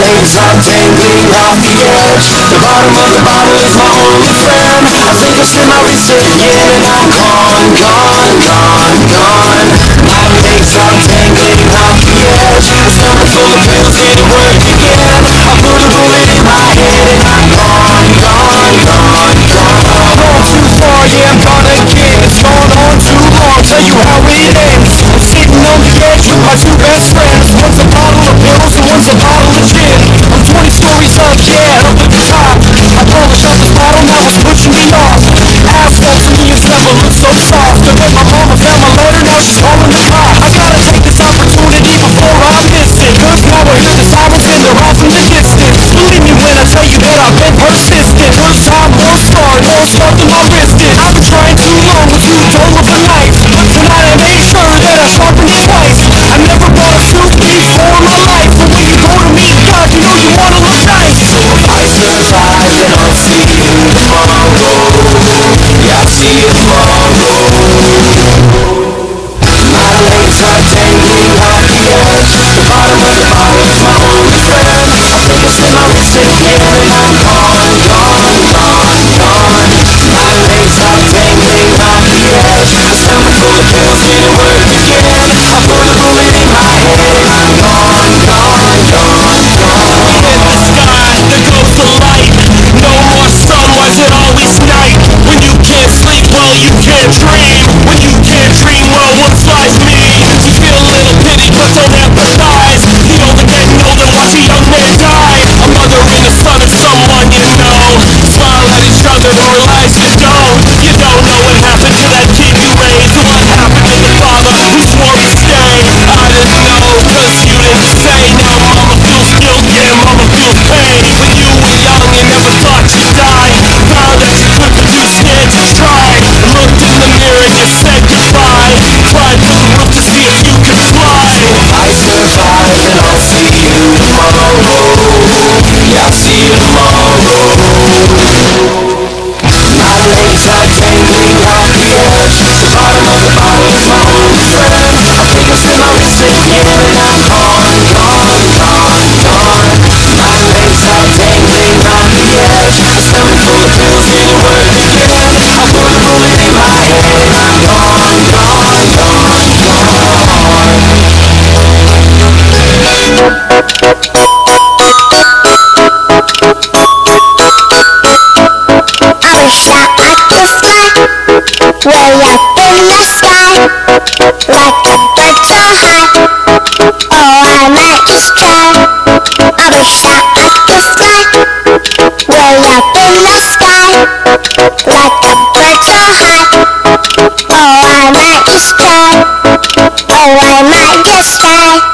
legs are dangling off the edge. The bottom of the bottle is my only friend. I think I'll slit my wrists again And I'm gone, gone, gone. person. し。